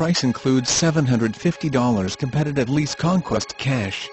Price includes $750 competitive lease conquest cash.